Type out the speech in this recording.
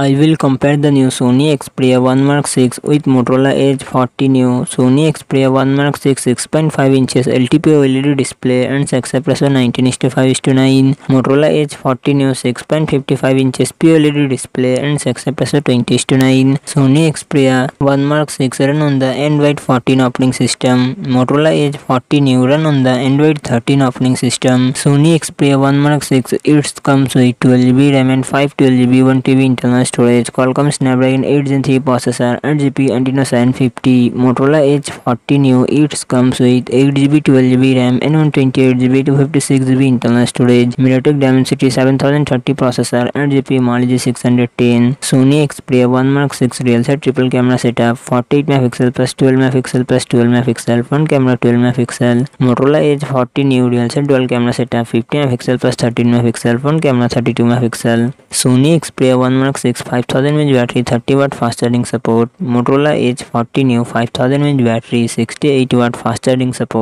I will compare the new Sony Xperia 1 Mark 6 with Motorola Edge 40 Neo. Sony Xperia 1 Mark 6 6.5 inches LTPO LED display and success ratio 19:5:9. Motorola Edge 40 Neo 6.55 inches POLED display and success ratio 20:9. Sony Xperia 1 Mark 6 run on the Android 14 operating system. Motorola Edge 40 Neo run on the Android 13 operating system. Sony Xperia 1 Mark 6 it comes with 12GB RAM and 512GB 1TB internal storage, Qualcomm Snapdragon 8 Gen 3 processor, 8GB Adreno 750, Motorola Edge 40 New. It comes with 8GB 12GB RAM and 128GB 256GB internal storage, MediaTek Dimensity 7030 processor, 8GB Mali G610, Sony Xperia 1 Mark 6 real set triple camera setup, 48 megapixel plus 12 megapixel plus 12 megapixel, front camera 12 megapixel, Motorola Edge 40 New real set dual camera setup, 50 megapixel plus 13 megapixel, front camera 32 megapixel, Sony Xperia 1 Mark 6 5000 mAh battery 30 watt fast charging support. Motorola Edge 40 Neo 5000 mAh battery 68 watt fast charging support